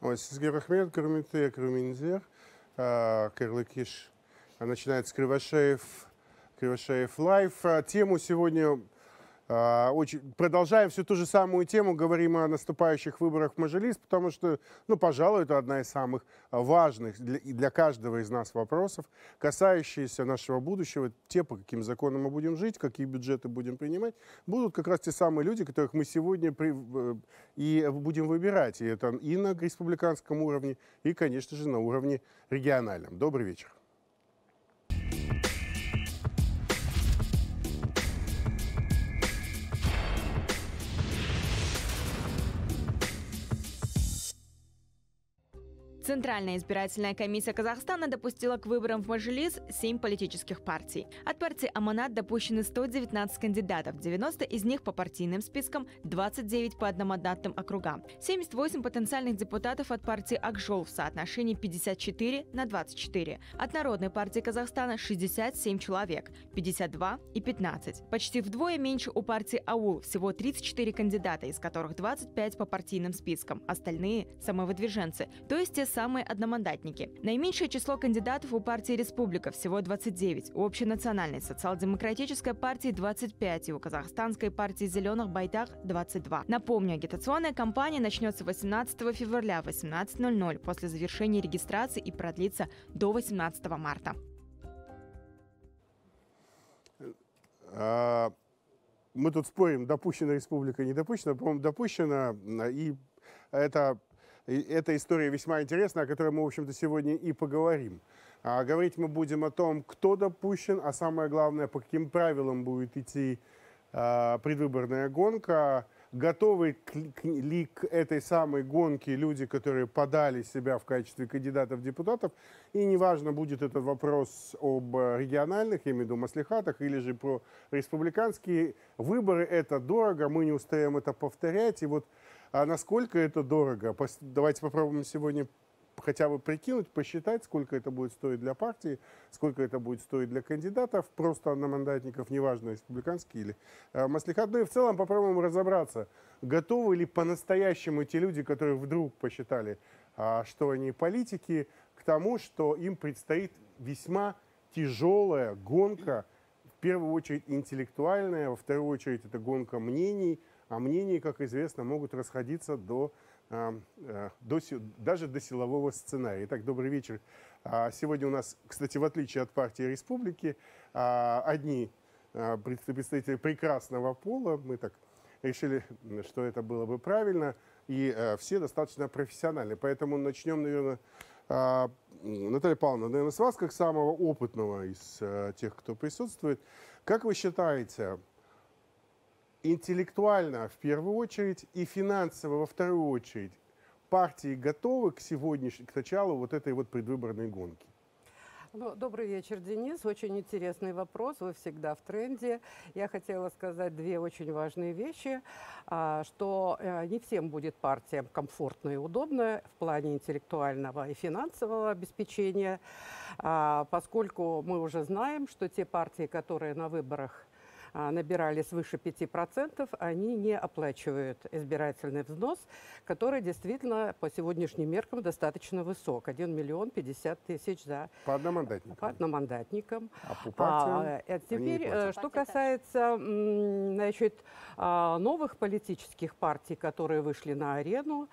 Вот, сіздерге рахмет, құрметті көрермендер, а, қайырлы кеш, начинается Кривошеев, Кривошеев Live. А, тему сегодня а, очень, продолжаем всю ту же самую тему, говорим о наступающих выборах в Мажилис, потому что, ну, пожалуй, это одна из самых важных для, для каждого из нас вопросов, касающиеся нашего будущего, те, по каким законам мы будем жить, какие бюджеты будем принимать, будут как раз те самые люди, которых мы сегодня при, и будем выбирать. И это и на республиканском уровне, и, конечно же, на уровне региональном. Добрый вечер. Центральная избирательная комиссия Казахстана допустила к выборам в Мажилис 7 политических партий. От партии «Аманат» допущены 119 кандидатов, 90 из них по партийным спискам, 29 по одномандатным округам. 78 потенциальных депутатов от партии «Акжол» в соотношении 54 на 24. От Народной партии Казахстана 67 человек, 52 и 15. Почти вдвое меньше у партии «Аул» всего 34 кандидата, из которых 25 по партийным спискам, остальные – самовыдвиженцы, то есть те самые одномандатники. Наименьшее число кандидатов у партии «Республика» всего 29, у общенациональной социал-демократической партии 25 и у казахстанской партии «Зеленых Байтах» 22. Напомню, агитационная кампания начнется 18 февраля в 18.00 после завершения регистрации и продлится до 18 марта. А, мы тут спорим, допущена республика, не допущена. По-моему, допущена. И это эта история весьма интересная, о которой мы, в общем-то, сегодня и поговорим. А говорить мы будем о том, кто допущен, а самое главное, по каким правилам будет идти а, предвыборная гонка, готовы ли к этой самой гонке люди, которые подали себя в качестве кандидатов депутатов. И неважно, будет этот вопрос об региональных, я имею в виду маслихатах, или же про республиканские выборы. Это дорого, мы не устаем это повторять. И вот а насколько это дорого? Давайте попробуем сегодня хотя бы прикинуть, посчитать, сколько это будет стоить для партии, сколько это будет стоить для кандидатов, просто на мандатников, неважно, республиканский или э, маслихат. Ну и в целом попробуем разобраться, готовы ли по-настоящему те люди, которые вдруг посчитали, э, что они политики, к тому, что им предстоит весьма тяжелая гонка, в первую очередь интеллектуальная, во вторую очередь это гонка мнений, а мнения, как известно, могут расходиться до, а, э, до, даже до силового сценария. Итак, добрый вечер. А, сегодня у нас, кстати, в отличие от партии Республики, а, одни представители прекрасного пола, мы так решили, что это было бы правильно, и э, все достаточно профессиональные. Поэтому начнем, наверное, Наталья Павловна, наверное, с вас, как самого опытного из э, тех, кто присутствует. Как вы считаете, интеллектуально в первую очередь и финансово во вторую очередь партии готовы к сегодняшнему, к началу вот этой вот предвыборной гонки? Ну, добрый вечер, Денис. Очень интересный вопрос. Вы всегда в тренде. Я хотела сказать две очень важные вещи, а, что э, не всем будет партия комфортно и удобно в плане интеллектуального и финансового обеспечения, а, поскольку мы уже знаем, что те партии, которые на выборах набирали свыше 5%, они не оплачивают избирательный взнос, который действительно по сегодняшним меркам достаточно высок. 1 миллион 50 тысяч за... По одномандатникам. По одномандатникам. А по партиям? А, теперь, э, что касается значит, а, новых политических партий, которые вышли на арену,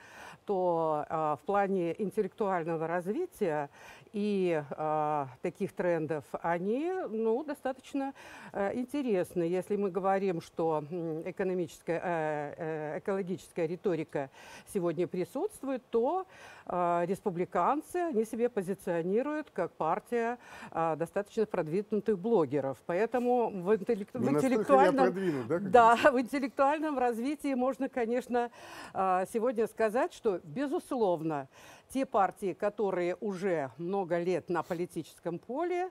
то а, в плане интеллектуального развития и э, таких трендов, они ну, достаточно э, интересны. Если мы говорим, что экономическая, э, э, экологическая риторика сегодня присутствует, то э, республиканцы, они себе позиционируют как партия достаточно продвинутых блогеров. Поэтому в, интеллект, в интеллектуальном, да, да, в интеллектуальном развитии можно, конечно, сегодня сказать, что, безусловно, те партии, которые уже много лет на политическом поле,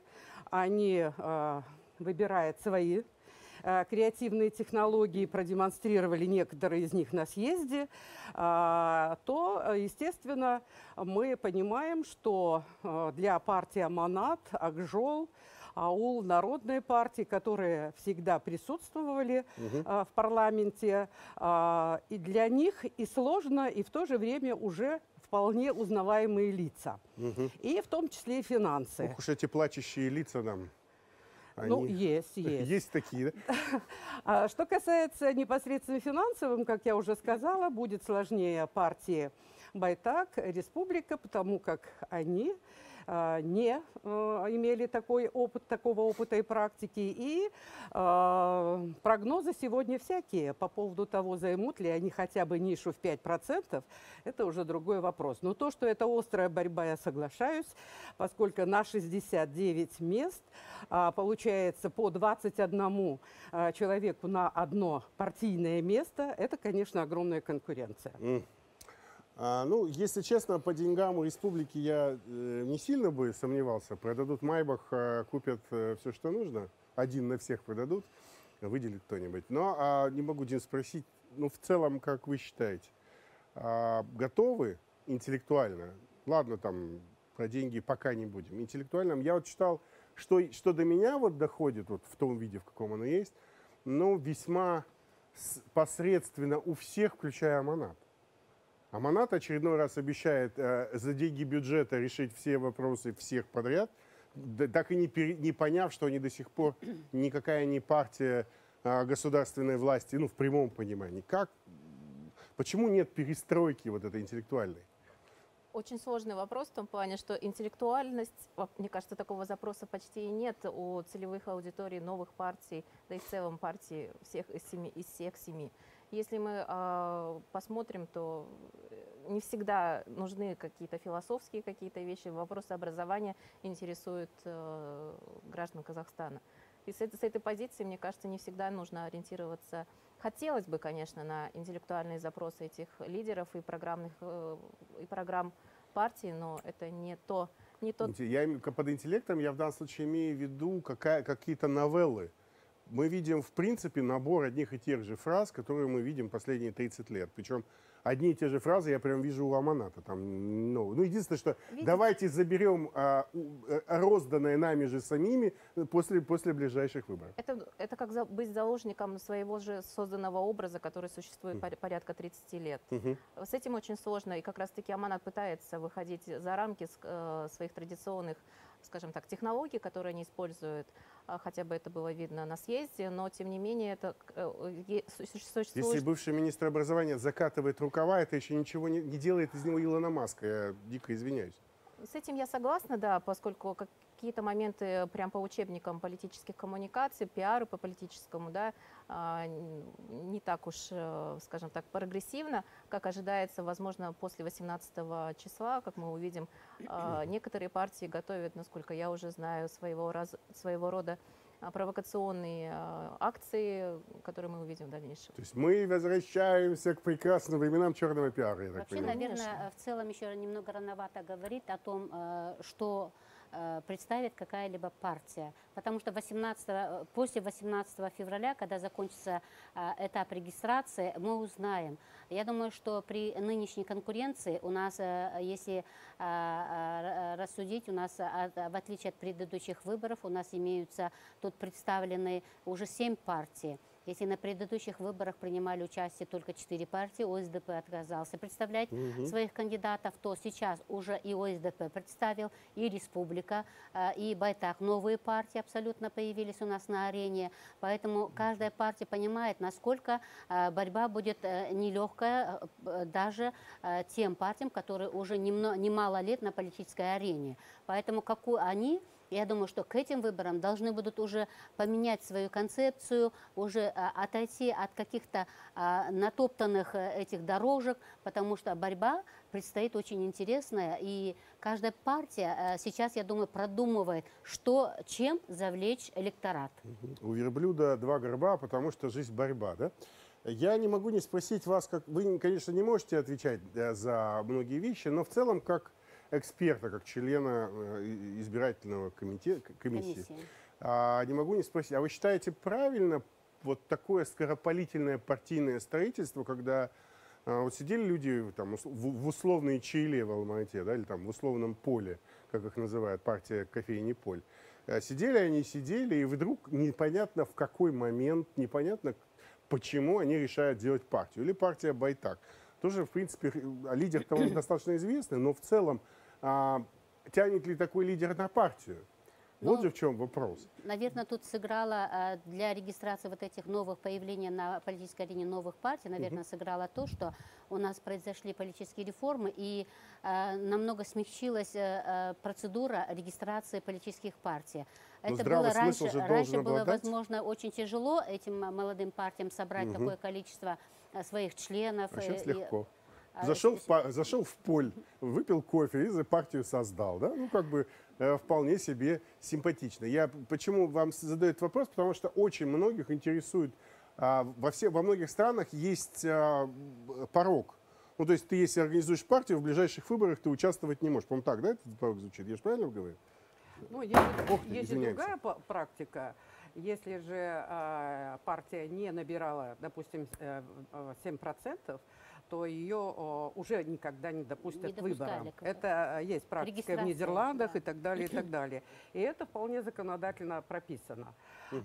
они выбирают свои креативные технологии, продемонстрировали некоторые из них на съезде, э, то, естественно, мы понимаем, что э, для партии «Аманат», «Акжол», аул, народные партии, которые всегда присутствовали угу. а, в парламенте. А, и для них и сложно, и в то же время уже вполне узнаваемые лица. Мгм. И в том числе и финансы. Ох уж эти плачущие лица нам. Ну, Они- есть, есть. Есть такие, да? А что касается непосредственно финансовым, как я уже сказала, будет сложнее партии Байтак, Республика, потому как они не а, имели такой опыт, такого опыта и практики. И а, прогнозы сегодня всякие по поводу того, займут ли они хотя бы нишу в 5%, это уже другой вопрос. Но то, что это острая борьба, я соглашаюсь, поскольку на 69 мест а, получается по 21 а, человеку на одно партийное место, это, конечно, огромная конкуренция. А, ну, если честно, по деньгам у республики я э, не сильно бы сомневался. Продадут Майбах, э, купят все, что нужно. Один на всех продадут, выделит кто-нибудь. Но а, не могу, Дин, спросить, ну, в целом, как вы считаете, а, готовы интеллектуально? Ладно, там, про деньги пока не будем. Интеллектуально, я вот читал, что, что до меня вот доходит вот в том виде, в каком оно есть, ну, весьма посредственно у всех, включая Аманат. Аманат очередной раз обещает э, за деньги бюджета решить все вопросы всех подряд, да- так и не, пере- не поняв, что они до сих пор никакая не партия а, государственной власти, ну, в прямом понимании. Как, почему нет перестройки вот этой интеллектуальной? Очень сложный вопрос в том плане, что интеллектуальность, мне кажется, такого запроса почти и нет у целевых аудиторий новых партий, да и в целом партий всех из, семи, из всех семи. Если мы а, посмотрим, то э, не всегда нужны какие-то философские какие-то вещи. Вопросы образования интересуют э, граждан Казахстана. И с этой, с этой позиции, мне кажется, не всегда нужно ориентироваться. Хотелось бы, конечно, на интеллектуальные запросы этих лидеров и программных э, и программ партии, но это не то, не тот Я под интеллектом я в данном случае имею в виду какая, какие-то новеллы. Мы видим, в принципе, набор одних и тех же фраз, которые мы видим последние 30 лет. Причем одни и те же фразы я прям вижу у Аманата. Там, ну, ну, единственное, что Видите? давайте заберем а, э, розданное нами же самими после, после ближайших выборов. Это, это как за- быть заложником своего же созданного образа, который существует пор- порядка 30 лет. Мгм. С этим очень сложно, и как раз-таки Аманат пытается выходить за рамки э, своих традиционных, скажем так, технологий, которые они используют, а, хотя бы это было видно на съезде, но тем не менее это э, существует... Если бывший министр образования закатывает рукава, это еще ничего не, не делает из него Илона Маска. Я дико извиняюсь. С этим я согласна, да, поскольку какие-то моменты прям по учебникам политических коммуникаций, пиары по политическому, да, а, не так уж, э, скажем так, прогрессивно, как ожидается, возможно, после 18 числа, как мы увидим, а, некоторые партии готовят, насколько я уже знаю, своего, раз, своего рода а, провокационные а, акции, которые мы увидим в дальнейшем. То есть мы возвращаемся к прекрасным временам черного пиара, я так Вообще, понимаю. наверное, Конечно. в целом еще немного рановато говорить о том, э, что э, представит какая-либо партия. Потому что 18, э, после 18 февраля, когда закончится э, этап регистрации, мы узнаем. Я думаю, что при нынешней конкуренции у нас, э, если э, э, рассудить, у нас, э, в отличие от предыдущих выборов, у нас имеются тут представлены уже семь партий. Если на предыдущих выборах принимали участие только четыре партии, ОСДП отказался представлять своих кандидатов, то сейчас уже и ОСДП представил, и Республика, э, и Байтак. Новые партии абсолютно появились у нас на арене. Поэтому каждая партия понимает, насколько э, борьба будет э, нелегкая даже тем партиям, которые уже немало лет на политической арене. Поэтому какую они я думаю, что к этим выборам должны будут уже поменять свою концепцию, уже а, отойти от каких-то а, натоптанных э, этих дорожек, потому что борьба предстоит очень интересная, и каждая партия э, сейчас, я думаю, продумывает, что, чем завлечь электорат. У верблюда два горба, потому что жизнь борьба, да? Я не могу не спросить вас, как вы, конечно, не можете отвечать э, за многие вещи, но в целом как эксперта, как члена э, избирательного комитета, комиссии, Комиссия. а, не могу не спросить, а вы считаете правильно вот такое скоропалительное партийное строительство, когда а, вот сидели люди там, в, в условной Чили в Алмате, да, или там в условном поле, как их называют, партия кофейни поль. А, Сидели они, сидели, и вдруг непонятно в какой момент, непонятно почему они решают делать партию. Или партия Байтак. Тоже, в принципе, х- лидер того достаточно известный, но в целом а, тянет ли такой лидер на партию? Вот Ну, же в чем вопрос. Наверное, тут сыграло э, для регистрации вот этих новых появлений на политической арене новых партий, наверное, сыграло то, что у нас произошли политические реформы и э, намного смягчилась э, э, процедура регистрации политических партий. Но Это здравый было раньше, раньше было обладать. возможно очень тяжело этим э, молодым партиям собрать такое количество э, своих членов. Э, сейчас и- легко. а, Зашел, в, зашел в поль, выпил кофе и за партию создал. Да? Ну, как бы э, вполне себе симпатично. Я почему вам задаю этот вопрос? Потому что очень многих интересует, а, во, все, во многих странах есть а, б- порог. Ну, то есть ты, если организуешь партию, в ближайших выборах ты участвовать не можешь. По-моему, так, да, этот порог звучит? Я же правильно говорю? Ну, есть, Ох ты, есть извиняюсь. другая практика. Если же а, партия не набирала, допустим, э, э, 7%, то ее уже никогда не допустят Не к выборам. к- Это э, есть практика в Нидерландах да. и так далее, и так далее. И это вполне законодательно прописано.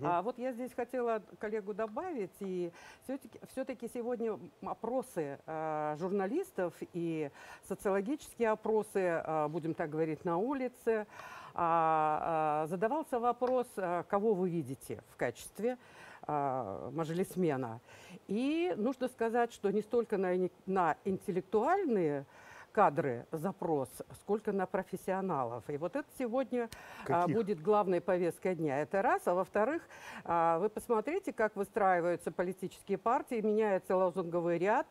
А вот я здесь хотела коллегу добавить, и все-таки, все-таки сегодня опросы э, журналистов и социологические опросы, э, будем так говорить, на улице, задавался вопрос, а, кого вы видите в качестве а, мажилисмена. И нужно сказать, что не столько на, на интеллектуальные кадры запрос, сколько на профессионалов. И вот это сегодня а, Каких? будет главной повесткой дня. Это раз. А во-вторых, а, вы посмотрите, как выстраиваются политические партии, меняется лозунговый ряд.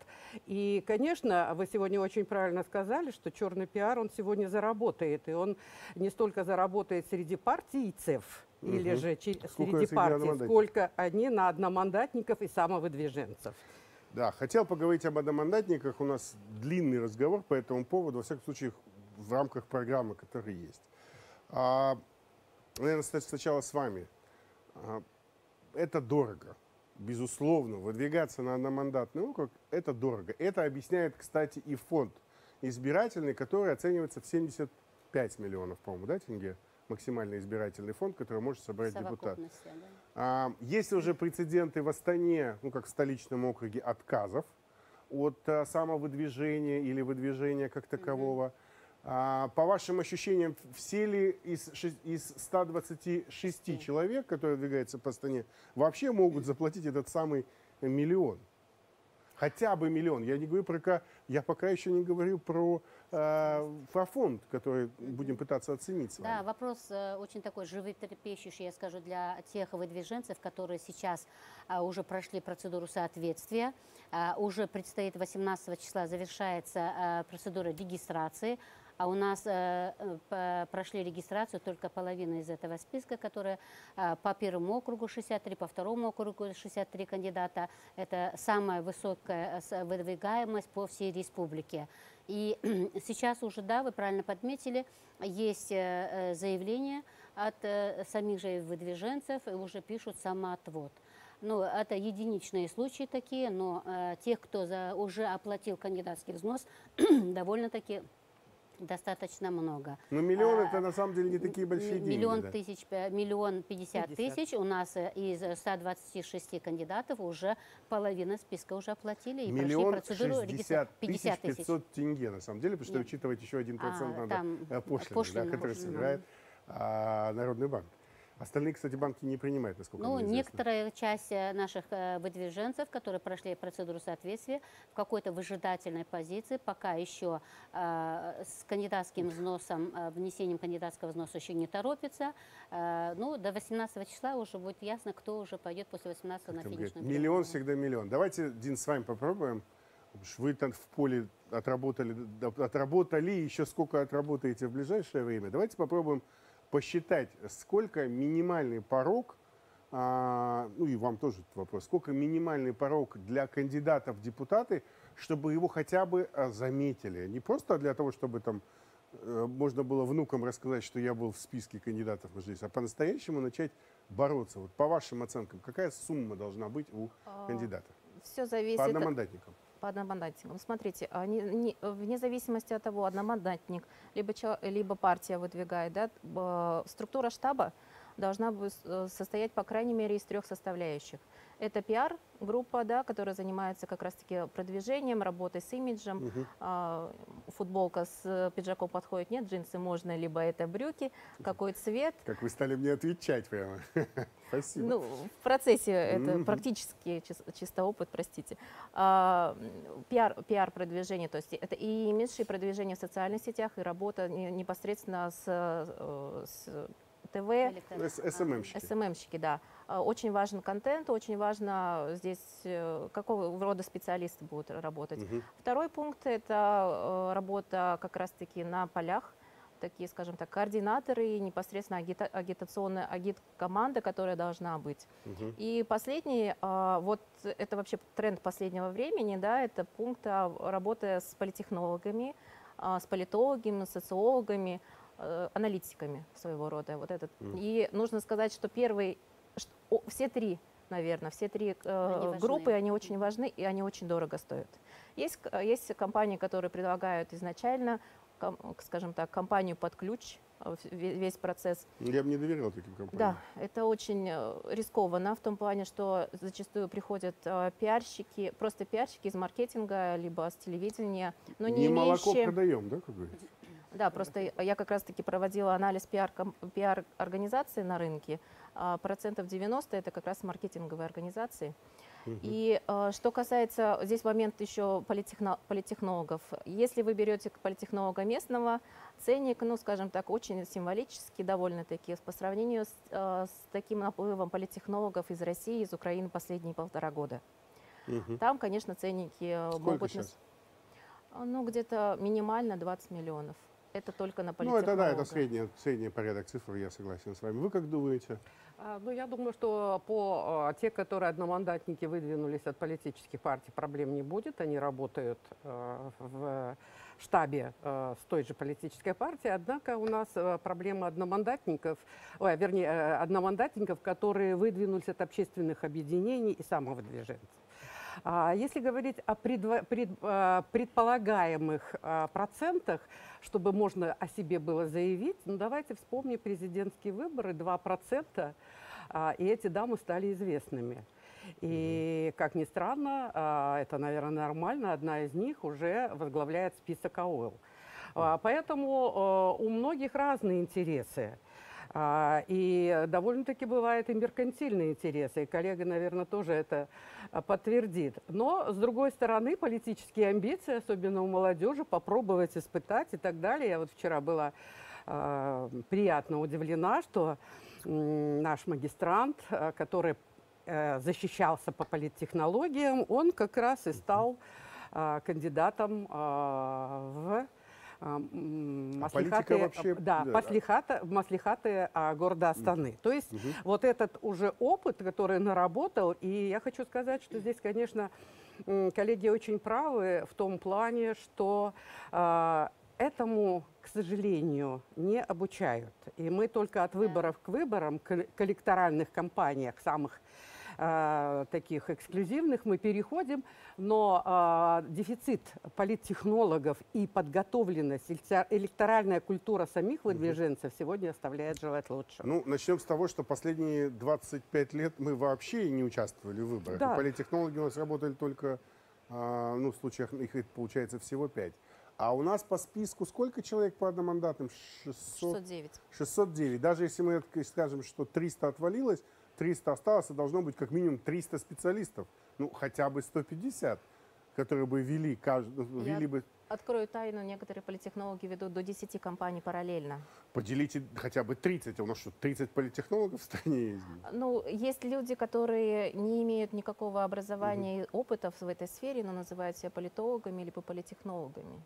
И, конечно, вы сегодня очень правильно сказали, что черный пиар, он сегодня заработает. И он не столько заработает среди партийцев, или Мгм. же среди партий, сколько они на одномандатников и самовыдвиженцев. Да, хотел поговорить об одномандатниках. У нас длинный разговор по этому поводу, во всяком случае, в рамках программы, которая есть. А, наверное, сначала с вами. А, это дорого. Безусловно, выдвигаться на одномандатный округ – это дорого. Это объясняет, кстати, и фонд избирательный, который оценивается в 75 миллионов, по-моему, да, тенге? Максимальный избирательный фонд, который может собрать депутат. да. Есть уже прецеденты в Астане, ну как в столичном округе, отказов от а, самовыдвижения или выдвижения как такового. А, По вашим ощущениям, все ли из, из 126 человек, которые двигаются по Астане, вообще могут заплатить этот самый миллион? Хотя бы миллион. Я не говорю про... Я пока еще не говорю про, э, фонд, который будем пытаться оценить. Да, вопрос э, очень такой животрепещущий, я скажу, для тех выдвиженцев, которые сейчас а, уже прошли процедуру соответствия. А, уже предстоит 18 числа завершается а, процедура регистрации. А у нас э, э, прошли регистрацию только половина из этого списка, которые а, по первому округу 63, по второму округу 63 кандидата. Это самая высокая э, выдвигаемость по всей республике. И сейчас уже, да, вы правильно подметили, есть э, э, заявление от э, самих же выдвиженцев, и уже пишут самоотвод. Ну, это единичные случаи такие, но э, тех, кто за, уже оплатил кандидатский взнос, довольно-таки достаточно много. Но миллион А, это на самом деле не такие большие деньги. Миллион да. тысяч, э, миллион пятьдесят 50. тысяч. У нас э, из 126 кандидатов уже половина списка уже оплатили и Миллион прошли процедуру шестьдесят регистрации. тысяч 50 тысяч. пятьсот тенге, на самом деле, потому что Нет. учитывать еще один процент А, надо э, пошлины, пошлина, да, который пошлина. собирает а, Народный банк. Остальные, кстати, банки не принимают, насколько Ну, некоторая часть э, наших э, выдвиженцев, которые прошли процедуру соответствия, в какой-то выжидательной позиции, пока еще э, с кандидатским взносом, э, внесением кандидатского взноса еще не торопится. Э, ну, до 18 числа уже будет ясно, кто уже пойдет после 18 на финишную миллион прямую. всегда миллион. Давайте, Дин, с вами попробуем. Вы там в поле отработали, отработали, еще сколько отработаете в ближайшее время. Давайте попробуем посчитать, сколько минимальный порог, а, ну и вам тоже этот вопрос, сколько минимальный порог для кандидатов в депутаты, чтобы его хотя бы а, заметили. Не просто для того, чтобы там э, можно было внукам рассказать, что я был в списке кандидатов в Мажилис, а по-настоящему начать бороться. Вот по вашим оценкам, какая сумма должна быть у А, кандидатов? Все зависит По от- одномандатникам. По одномандатникам. Смотрите, они, не- вне зависимости от того, одномандатник, либо, либо партия выдвигает, да, структура штаба должна э, состоять, по крайней мере, из трех составляющих. Это пиар-группа, да, которая занимается как раз-таки продвижением, работой с имиджем. Мгм. А, футболка с пиджаком подходит, нет, джинсы можно, либо это брюки, какой цвет. Как вы стали мне отвечать прямо. Спасибо. Ну, в процессе это Мгм. практически чис- чисто опыт, простите. А, пиар, пиар-продвижение, то есть это и имидж, и продвижение в социальных сетях, и работа не- непосредственно с, э, с ТВ. С- СММщики. СММщики, да. А, Очень важен контент, очень важно здесь, э, какого рода специалисты будут работать. Мгм. Второй пункт – это э, работа как раз-таки на полях, такие, скажем так, координаторы и непосредственно агита- агитационная агит-команда, которая должна быть. Мгм. И последний, вот это вообще тренд последнего времени, да, это пункт работы с политехнологами, с политологами, социологами, э, аналитиками своего рода. Вот этот. Мгм. И нужно сказать, что первый, все три, наверное, все три э, Они важны. группы, они очень важны и они очень дорого стоят. Есть, к- есть компании, которые предлагают изначально, ком- скажем так, компанию под ключ, э, ве- весь процесс. Я бы не доверял таким компаниям. Да, это очень э, рискованно в том плане, что зачастую приходят э, пиарщики, просто пиарщики из маркетинга, либо с телевидения, но не, Не молоко имеющие... продаем, да, как говорится? Да, просто я как раз-таки проводила анализ пиар, пиар-организации на рынке. А, Процентов 90 это как раз маркетинговые организации. И э, что касается, здесь момент еще политехно- политехнологов. Если вы берете политехнолога местного, ценник, ну, скажем так, очень символический довольно-таки по сравнению с, э, с таким наплывом политехнологов из России, из Украины последние полтора года. Мгм. Там, конечно, ценники Сколько могут... сейчас? Ну, где-то минимально 20 миллионов. Это только на Ну, политехнолога. это да, это средний, средний порядок цифр, я согласен с вами. Вы как думаете? А, Ну, я думаю, что по а, те, которые одномандатники выдвинулись от политических партий, проблем не будет. Они работают э, в штабе э, с той же политической партией. Однако у нас э, проблема одномандатников, ой, вернее, э, одномандатников, которые выдвинулись от общественных объединений и самовыдвиженцев. А Если говорить о пред- а, предполагаемых а, процентах, чтобы можно о себе было заявить, ну давайте вспомним президентские выборы, 2%, а, и эти дамы стали известными. И, как ни странно, это, наверное, нормально, одна из них уже возглавляет список АОЛ. Поэтому у многих разные интересы. А, И довольно-таки бывают и меркантильные интересы. И коллега, наверное, тоже это а, подтвердит. Но, с другой стороны, политические амбиции, особенно у молодежи, попробовать, испытать и так далее. Я вот вчера была а, приятно удивлена, что наш магистрант, который э, защищался по политтехнологиям, он как раз и стал кандидатом в а, А маслихаты, вообще, да, да. маслихата- маслихаты а, города Астаны. То есть Мгм. вот этот уже опыт, который наработал, и я хочу сказать, что здесь, конечно, коллеги очень правы в том плане, что а, этому, к сожалению, не обучают. И мы только от выборов к выборам, к, к электоральных кампаниях самых а, таких эксклюзивных мы переходим, но а, дефицит политтехнологов и подготовленность, электор- электоральная культура самих выдвиженцев сегодня оставляет желать лучшего. Ну, начнем с того, что последние 25 лет мы вообще не участвовали в выборах. Да. И политтехнологи у нас работали только, а, ну, в случаях их, получается всего 5. А у нас по списку сколько человек по одномандатным? 600, 609. 609. Даже если мы скажем, что 300 отвалилось, 300 осталось, то должно быть как минимум 300 специалистов. Ну, хотя бы 150, которые бы вели, каждый, Я- вели бы Открою тайну, некоторые политтехнологи ведут до 10 компаний параллельно. Поделите хотя бы 30. А у нас что, 30 политтехнологов в стране есть? Ну, есть люди, которые не имеют никакого образования и опыта в этой сфере, но называют себя политологами либо политтехнологами.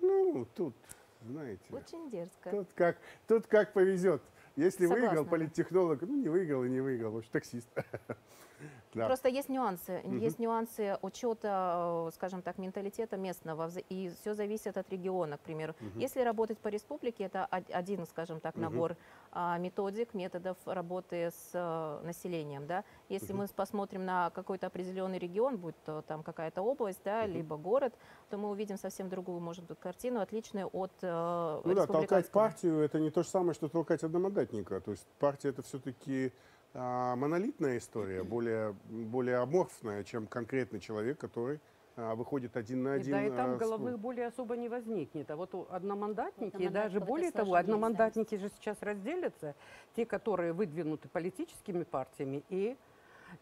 Ну, тут, знаете, Очень дерзко. тут как, тут как повезет. Если выиграл Согласна. политтехнолог, ну не выиграл и не выиграл, в общем, таксист. Да. Просто есть нюансы. Мгм. Есть нюансы учета, э, скажем так, менталитета местного. И все зависит от региона, к примеру. Мгм. Если работать по республике, это од- один, скажем так, набор а, методик, методов работы с э, населением. Да? Если Мгм. мы посмотрим на какой-то определенный регион, будь то там какая-то область, да, Мгм. либо город, то мы увидим совсем другую, может быть, картину, отличную от э, Ну да, толкать партию это не то же самое, что толкать одномандатника. То есть партия это все-таки монолитная история, более, более аморфная, чем конкретный человек, который а, выходит один на И один. да, и там а, с- головных болей особо не возникнет. А вот у одномандатники, и даже более того, одномандатники же сейчас разделятся. Те, которые выдвинуты политическими партиями, и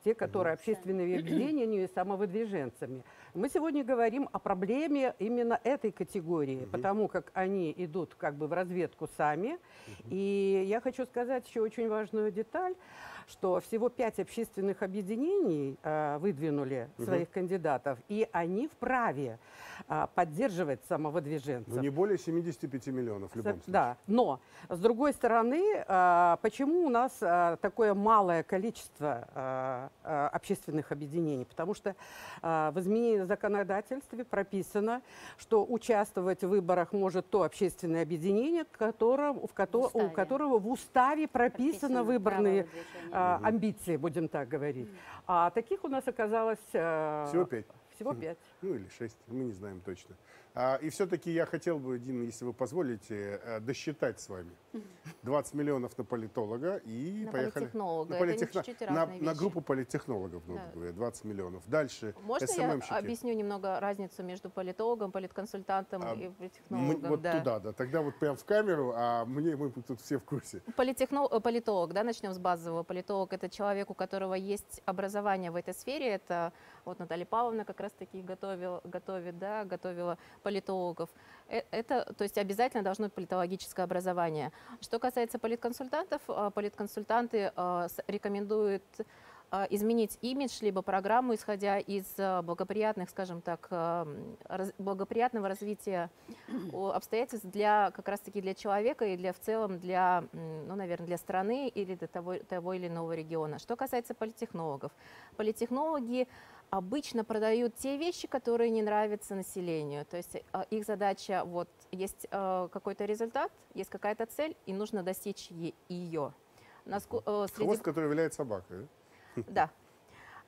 те, которые общественными объединениями и самовыдвиженцами. Мы сегодня говорим о проблеме именно этой категории, потому как они идут как бы в разведку сами. И я хочу сказать еще очень важную деталь, что всего пять общественных объединений а, выдвинули своих кандидатов, и они вправе а, поддерживать самовыдвиженцев. Ну, не более 75 миллионов в любом случае. Да, но с другой стороны, а, почему у нас а, такое малое количество а, а, общественных объединений? Потому что а, в изменении законодательстве прописано, что участвовать в выборах может то общественное объединение, котором- в кото- у уставе. которого в уставе прописаны Прописано выборные амбиции, будем так говорить. А таких у нас оказалось Всего пять. Всего пять. Ну или шесть, мы не знаем точно. А, и все-таки я хотел бы, Дина, если вы позволите, э, досчитать с вами. 20 миллионов на политолога и На поехали. политтехнолога. На, политехно- на, на группу политтехнологов, грубо Да. говоря, 20 миллионов. Дальше Можно я СММщики. объясню немного разницу между политологом, политконсультантом А, и Мы- политтехнологом? вот да. туда, да. Тогда вот прям в камеру, а мне мы тут все в курсе. Политехно- э, политолог, да, начнем с базового. Политолог – это человек, у которого есть образование в этой сфере. Это вот Наталья Павловна как раз-таки готовил, готовит, да, готовила политологов. Э, Это, то есть обязательно должно быть политологическое образование. Что касается политконсультантов, э, политконсультанты э, рекомендуют изменить имидж либо программу, исходя из благоприятных, скажем так, благоприятного развития обстоятельств для как раз-таки для человека и для в целом для, ну, наверное, для страны или для того, того или иного региона. Что касается политтехнологов, политтехнологи обычно продают те вещи, которые не нравятся населению. То есть э, их задача вот есть э, какой-то результат, есть какая-то цель, и нужно достичь ее. Наско- э, среди- Хвост, который виляет собакой. да?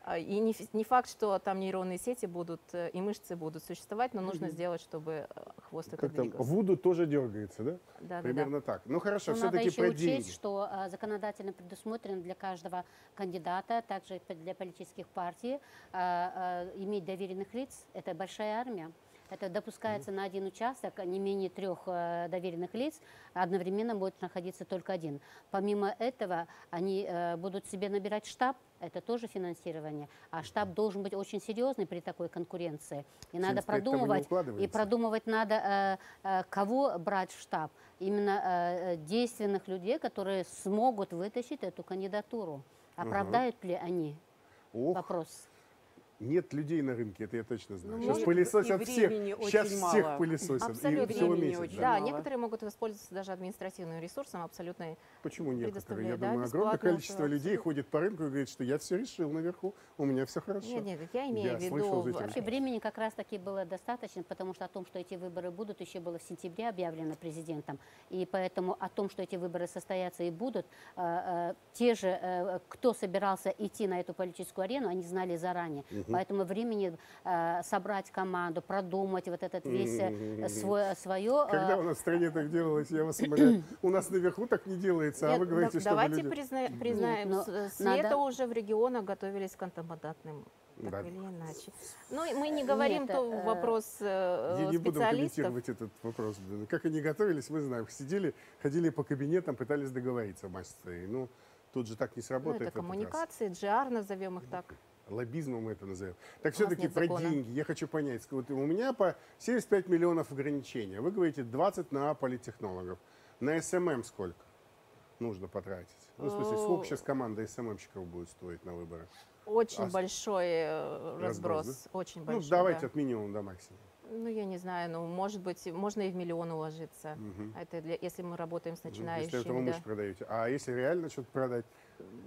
А, И не, ф- не факт, что там нейронные сети будут э, и мышцы будут существовать, но нужно сделать, чтобы э, хвост это Как там, двигался. Вуду тоже дергается, да? Да, да, да. Примерно так. Ну хорошо, Но надо все-таки еще про учесть, деньги. что а, законодательно предусмотрено для каждого кандидата, также для политических партий, а, а, иметь доверенных лиц. Это большая армия. Это допускается на один участок не менее трех э, доверенных лиц, а одновременно будет находиться только один. Помимо этого, они э, будут себе набирать штаб, это тоже финансирование, а штаб должен быть очень серьезный при такой конкуренции. И надо 75 там и не продумывать, и продумывать надо, э, э, кого брать в штаб. Именно э, действенных людей, которые смогут вытащить эту кандидатуру. Оправдают ли они? Ох, Вопрос. Нет людей на рынке, это я точно знаю. Ну, Сейчас пылесосят и всех. Сейчас всех мало. пылесосят. И Абсолютно. всего Времени месяц. очень да. Да, мало. некоторые могут воспользоваться даже административным ресурсом, абсолютно Почему некоторые? Я да, думаю, огромное количество это людей абсолютно. ходит по рынку и говорит, что я все решил наверху, у меня все хорошо. Нет, нет, я имею Я в виду Вообще времени как раз таки было достаточно, потому что о том, что эти выборы будут, еще было в сентябре объявлено президентом. И поэтому о том, что эти выборы состоятся и будут, э, э, те же, э, кто собирался идти на эту политическую арену, они знали заранее. Поэтому времени э, собрать команду, продумать вот этот весь э, свой, свое... Когда у нас в стране так делалось, я вас умоляю, у нас наверху так не делается, а Нет, вы говорите, да- что давайте люди... призна- признаем, но с, с надо- лета уже в регионах готовились к контамандатным, так Да. или иначе. Ну, мы не говорим Нет, то э, вопрос э, Я не буду комментировать этот вопрос. Как они готовились, мы знаем. Сидели, ходили по кабинетам, пытались договориться мастеры. Ну, тут же так не Ну, сработает. это этот раз. коммуникации, GR назовем их так. Лоббизмом мы это назовем. Так все-таки про закона. деньги. Я хочу понять. Вот у меня по 75 миллионов ограничения. Вы говорите 20 на политтехнологов. На SMM сколько нужно потратить? Ну, в смысле, сколько сейчас команда SMM щиков будет стоить на выборах? Очень А большой э, разброс, разброс. Очень Ну, большой. давайте да. от минимума до максимума. Ну, я не знаю, ну, может быть, можно и в миллион уложиться. Мгм. Это для, если мы работаем с Ну, начинающими. Если этого да. мышь продаете. А если реально что-то продать,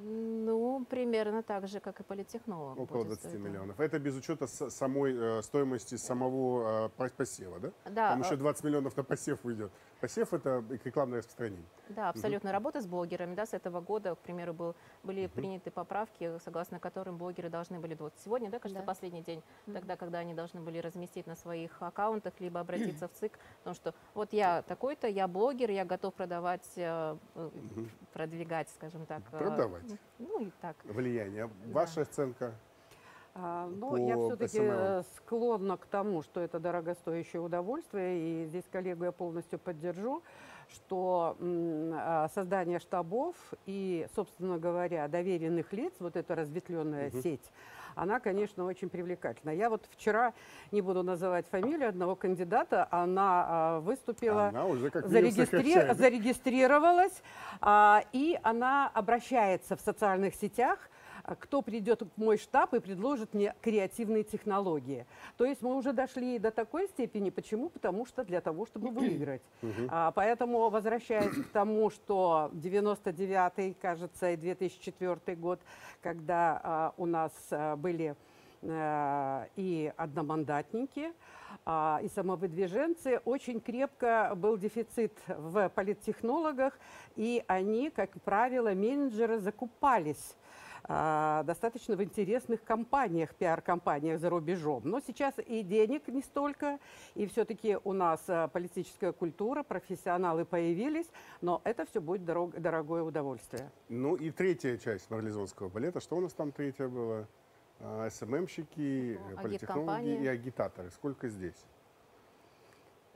Ну, примерно так же, как и политтехнолог. около будет 20 стоить, миллионов. Это без учета самой э, стоимости самого э, пос- посева, да? Да, Там еще 20 миллионов на посев уйдет. Посев это рекламное распространение. Да, абсолютно. Работа с блогерами. Да, с этого года, к примеру, был, были приняты поправки, согласно которым блогеры должны были... Вот сегодня, да, кажется, Да. последний день, тогда, когда они должны были разместить на своих аккаунтах, либо обратиться в ЦИК, потому что вот я такой-то, я блогер, я готов продавать, э, э, продвигать, скажем так, э, давать Ну и так. влияние. Ваша оценка? А, Но я по все-таки СМЛ. склонна к тому, что это дорогостоящее удовольствие, и здесь коллегу я полностью поддержу, что а, создание штабов и, собственно говоря, доверенных лиц, вот эта разветвленная сеть, она, конечно, очень привлекательна. Я вот вчера, не буду называть фамилию одного кандидата, она а, выступила Она уже как зарегистри- зарегистрировалась, и она обращается в социальных сетях, кто придет в мой штаб и предложит мне креативные технологии. То есть мы уже дошли до такой степени. Почему? Потому что для того, чтобы выиграть. А, поэтому, возвращаясь к тому, что 99-й, кажется, и 2004 год, когда а, у нас а, были э, и одномандатники, а, и самовыдвиженцы, очень крепко был дефицит в политтехнологах, и они, как правило, менеджеры закупались а, достаточно в интересных компаниях, пиар-компаниях за рубежом. Но сейчас и денег не столько, и все-таки у нас а, политическая культура, профессионалы появились, но это все будет дорог- дорогое удовольствие. Ну и третья часть марлезонского балета. Что у нас там третья была? А, СММщики, Ну, э, политтехнологи и агитаторы. Сколько здесь?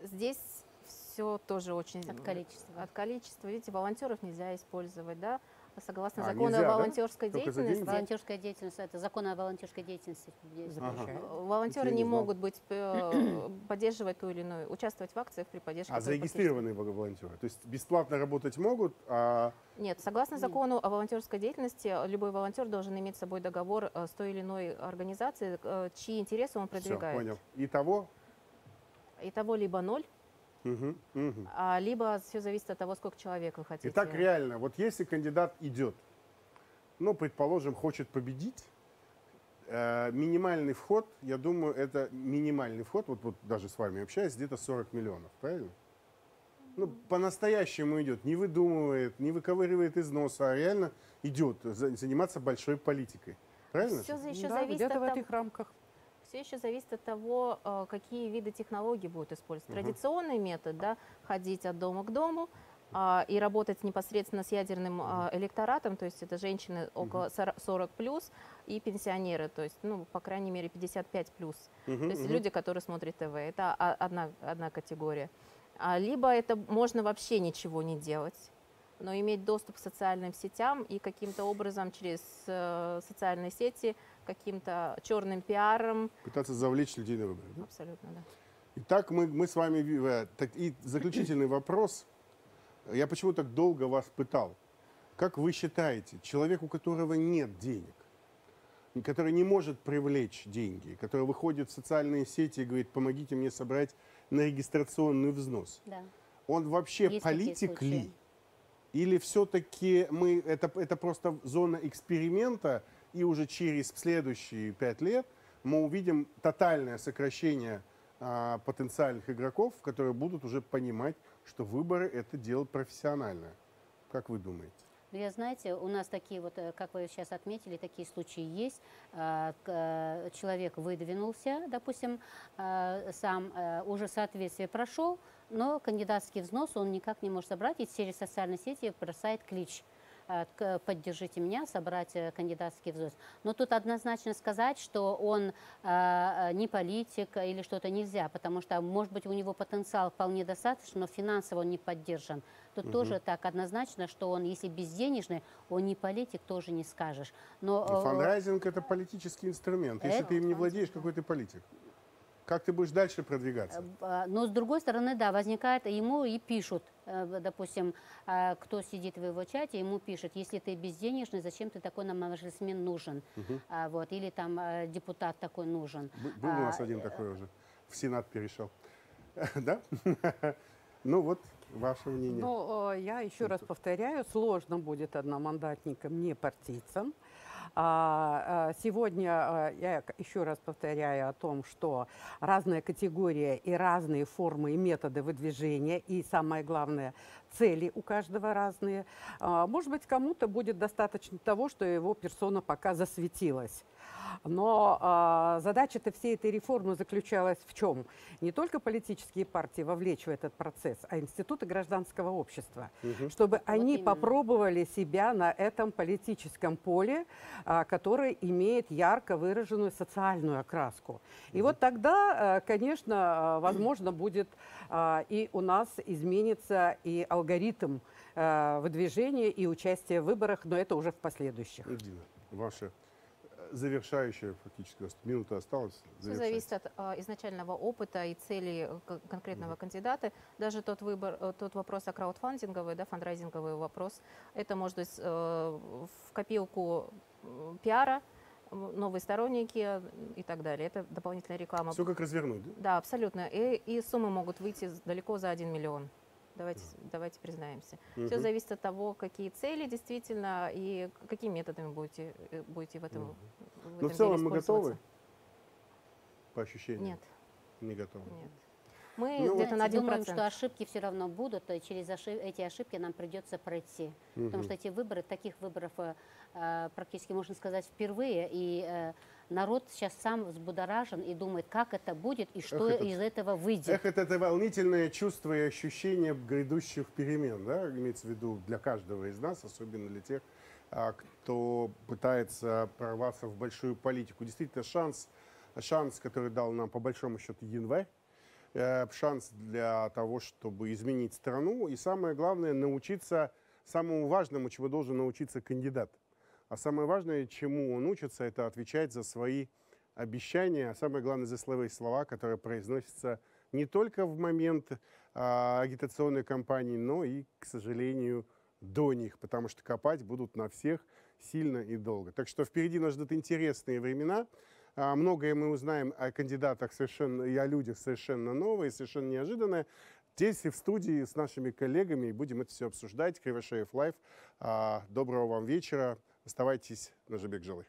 Здесь все тоже очень... От количества. От количества. Видите, волонтеров нельзя использовать, да? Согласно А, закону нельзя, о да? волонтерской за деятельности? Волонтерская деятельность, это закон о волонтерской деятельности Запрещает. запрещает. волонтеры не не могут быть э, поддерживать ту или иную, участвовать в акциях при поддержке. А зарегистрированные волонтеры? То есть бесплатно работать могут, а Нет, согласно закону о волонтерской деятельности, любой волонтер должен иметь с собой договор э, с той или иной организацией, э, чьи интересы он все, продвигает. понял. Итого? Итого либо ноль, Мгм, мгм. а либо все зависит от того, сколько человек вы хотите. Итак, реально, вот если кандидат идет, ну, предположим, хочет победить, э, минимальный вход, я думаю, это минимальный вход, вот, вот даже с вами общаюсь, где-то 40 миллионов, правильно? Ну, по-настоящему идет, не выдумывает, не выковыривает из носа, а реально идет за- заниматься большой политикой. Правильно? Все еще Да, зависит где-то от в этих рамках. Все еще зависит от того, э, какие виды технологий будут использовать. Традиционный метод, да, ходить от дома к дому а, и работать непосредственно с ядерным а, электоратом, то есть это женщины около 40 плюс и пенсионеры, то есть, ну, по крайней мере, 55 плюс. Мгм, То есть мгм. люди, которые смотрят ТВ, это одна, одна категория. А, либо это можно вообще ничего не делать, но иметь доступ к социальным сетям и каким-то образом через э, социальные сети, каким-то черным пиаром, Пытаться завлечь людей на выборы. да? абсолютно, да. Итак, мы, мы с вами... э, так, и заключительный вопрос. Я почему так долго вас пытал? Как вы считаете, человек, у которого нет денег, который не может привлечь деньги, который выходит в социальные сети и говорит, помогите мне собрать на регистрационный взнос, Да. он вообще Есть политик ли? Или все-таки мы это, это просто зона эксперимента, и уже через следующие пять лет мы увидим тотальное сокращение а, потенциальных игроков, которые будут уже понимать, что выборы это дело профессиональное. Как вы думаете? Ну, я, знаете, у нас такие вот, э, как вы сейчас отметили, такие случаи есть. А, э, Человек выдвинулся, допустим, э, сам э, уже соответствие прошел, но кандидатский взнос он никак не может собрать и через социальные сети бросает клич поддержите меня, собрать э, кандидатский взнос. Но тут однозначно сказать, что он э, э, не политик или что-то нельзя, потому что, может быть, у него потенциал вполне достаточно, но финансово он не поддержан. Тут тоже так однозначно, что он, если безденежный, он не политик, тоже не скажешь. Но э, Фандрайзинг это политический инструмент. Если Это ты им не владеешь, какой ты политик? Как ты будешь дальше продвигаться? А, Но с другой стороны, да, возникает, ему и пишут, э, допустим, а, кто сидит в его чате, ему пишет, если ты безденежный, зачем ты такой нам маджлисмен нужен, А, вот, или там э, депутат такой нужен. Был у нас А, один такой уже. В Сенат перешел. Да? Ну вот, ваше мнение. Э, я еще раз повторяю, сложно будет одномандатникам, не партийцам. А, а, Сегодня а, я еще раз повторяю о том, что разная категория и разные формы и методы выдвижения, и самое главное, цели у каждого разные. А, Может быть, кому-то будет достаточно того, что его персона пока засветилась. Но а, задача-то всей этой реформы заключалась в чем? Не только политические партии вовлечь в этот процесс, а институты гражданского общества, чтобы они именно. попробовали себя на этом политическом поле, а, который имеет ярко выраженную социальную окраску. И вот тогда, а, конечно, возможно, будет и у нас изменится и алгоритм выдвижения и участия в выборах, но это уже в последующих. Дина, ваша э, завершающая фактически, минута осталась. Все зависит от а, изначального опыта и целей э, кон- конкретного кандидата. Даже тот выбор, э, тот вопрос о краудфандинговый, да, фандрайзинговый вопрос, это может быть э, в копилку м, пиара, новые сторонники э, и так далее. Это дополнительная реклама. Все как развернуть, да? Да, абсолютно. И, и суммы могут выйти далеко за 1 миллион. Давайте, давайте признаемся. Все Мгм. зависит от того, какие цели действительно и какими методами будете, э, будете в этом, в Ну, в этом деле целом мы готовы? использоваться. По ощущениям? Нет, Не готовы. нет. Мы Ну, где-то на Знаете, один думаем, процент. что ошибки все равно будут, и через ошиб- эти ошибки нам придется пройти. Потому что эти выборы, таких выборов э, э, практически, можно сказать, впервые, и э, народ сейчас сам взбудоражен и думает, как это будет и что это- из этого выйдет. Эх, это, это волнительное чувство и ощущение грядущих перемен, да, имеется в виду для каждого из нас, особенно для тех, а, кто пытается прорваться в большую политику. Действительно, шанс, шанс, который дал нам по большому счету январь, э, шанс для того, чтобы изменить страну, и самое главное, научиться самому важному, чего должен научиться кандидат. А самое важное, чему он учится, это отвечать за свои обещания, а самое главное, за свои слова, которые произносятся не только в момент а, агитационной кампании, но и, к сожалению, до них, потому что копать будут на всех сильно и долго. Так что впереди нас ждут интересные времена. А, Многое мы узнаем о кандидатах совершенно и о людях совершенно новые, совершенно неожиданное. Здесь и в студии с нашими коллегами и будем это все обсуждать. Кривошеев Лайв. А, Доброго вам вечера. Оставайтесь на Жебек Жилы.